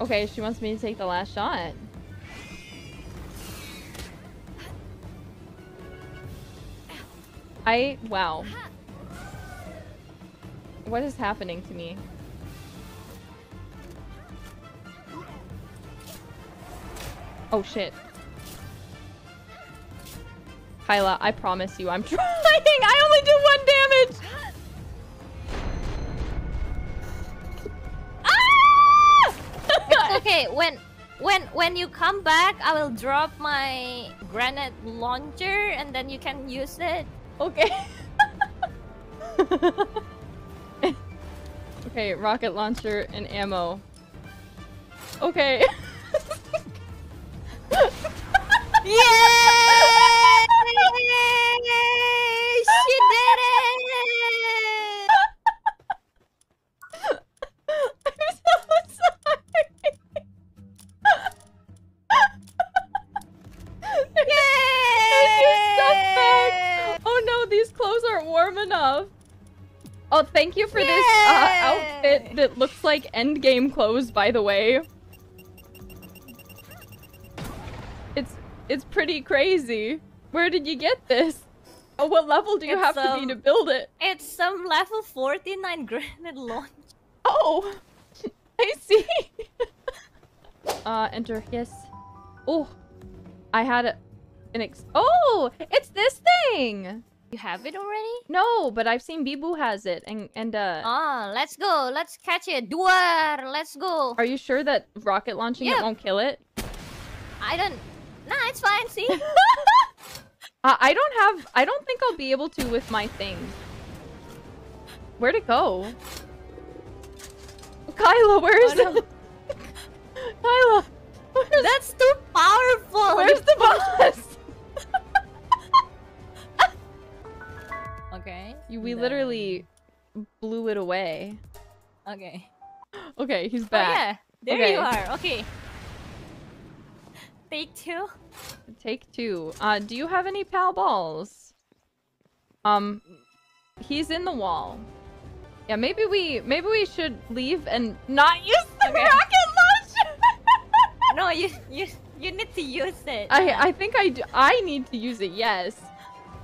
Okay, she wants me to take the last shot. I... Wow. What is happening to me? Oh shit. Kaela, I promise you I'm trying! I only do one damage! Okay. When when when you come back, I will drop my grenade launcher and then you can use it. Okay. okay, rocket launcher and ammo. Okay. Yay! Clothes aren't warm enough. Oh, thank you for this uh, outfit that looks like endgame clothes, by the way. It's it's pretty crazy. Where did you get this? Oh, what level do you It's, have to be um, to build it? It's some level 49 granite launch. Oh, I see. uh, enter hiss. Oh, I had a, an ex- Oh, it's this thing. You have it already? No, but I've seen Biboo has it, and and uh, Ah, let's go. Let's catch it. Duar, let's go. are you sure that rocket launching Yeah. it won't kill it? I don't. Nah, it's fine. See? Uh, I don't have. I don't think I'll be able to with my thing. Where'd it go? Kaela, where is Oh, no. it? Kaela, where's, That's too powerful. where's the boss? We then- literally blew it away. Okay. Okay, he's back. Oh back. yeah, there Okay. you are. Okay. Take two. Take two. Uh, do you have any pal balls? Um, he's in the wall. Yeah, maybe we maybe we should leave and not use the Okay. rocket launcher. No, you you you need to use it. I I think I do, I need to use it. Yes.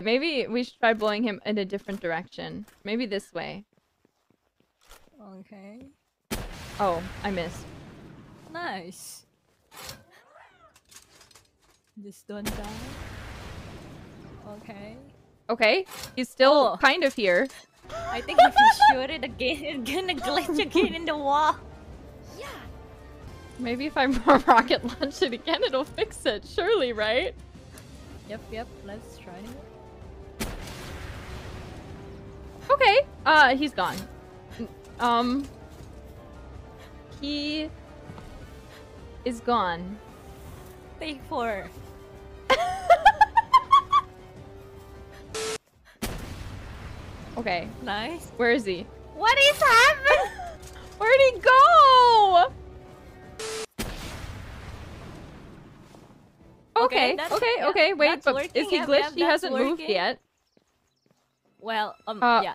Maybe we should try blowing him in a different direction. Maybe this way. Okay. Oh, I missed. Nice. Just don't die. Okay. Okay, he's still Oh. kind of here. I think if you shoot it again, it's gonna glitch again in the wall. Yeah. Maybe if I rocket launch it again, it'll fix it. Surely, right? Yep, yep. Let's try it. Okay. Uh, he's gone. Um, he is gone. Take four. Okay, Nice. where is he? What is happening? Where'd he go? Okay, Okay, okay, yeah, okay. Wait, but working, is he glitched? he hasn't moved yet. Well, um, Uh, yeah.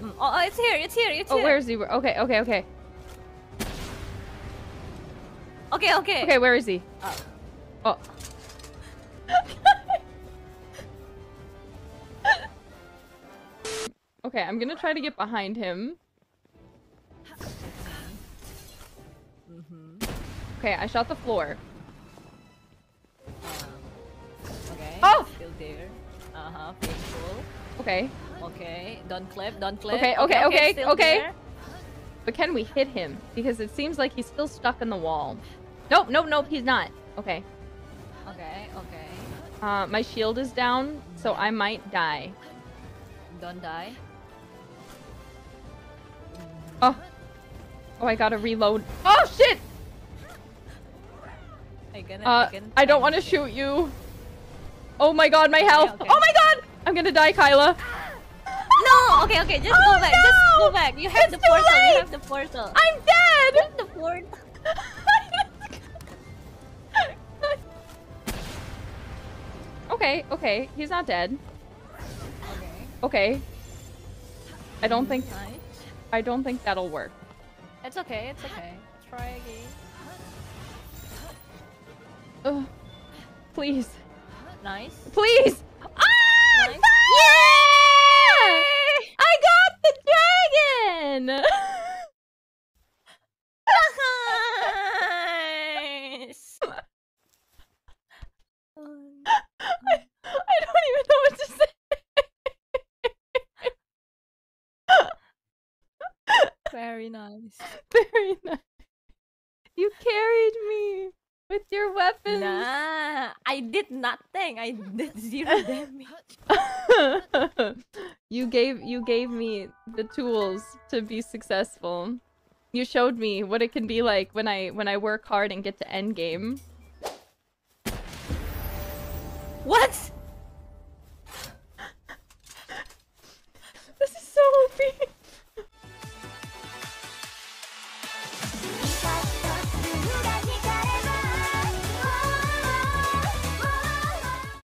Mm, Oh, oh, it's here. It's here. It's Oh, here. Oh, where is he? Okay, okay, okay. Okay, okay. Okay, where is he? Oh. Oh. okay, I'm gonna try to get behind him. Mm-hmm. Okay, I shot the floor. Okay. Oh! Still there. Uh huh. Painful. Okay, Okay. Don't clip. Don't clip. Okay, okay, okay, still okay. but can we hit him? Because it seems like he's still stuck in the wall. Nope, nope, nope, he's not. Okay. Okay. Okay. Uh, my shield is down, so I might die. Don't die. Oh. Oh, I gotta reload. Oh, shit! I gonna. Uh, can I don't want to shoot you. Oh my god, my health. okay. Oh my god! I'm gonna die, Kaela no! Okay, okay, just oh, go back. No! Just go back. You have it's the portal. Late. You have the portal. I'm dead! You have the portal. okay, okay. He's not dead. Okay. Okay. I don't think... I don't think that'll work. It's okay, it's okay. Try again. Ugh. Please. Nice. Please! Ah! Nice. Yeah! Very nice. Very nice. You carried me with your weapons. Nah, I did nothing. I did zero damage. you gave you gave me the tools to be successful. You showed me what it can be like when I when I work hard and get to end game. What?